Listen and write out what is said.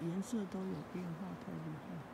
颜色都有变化太厉害。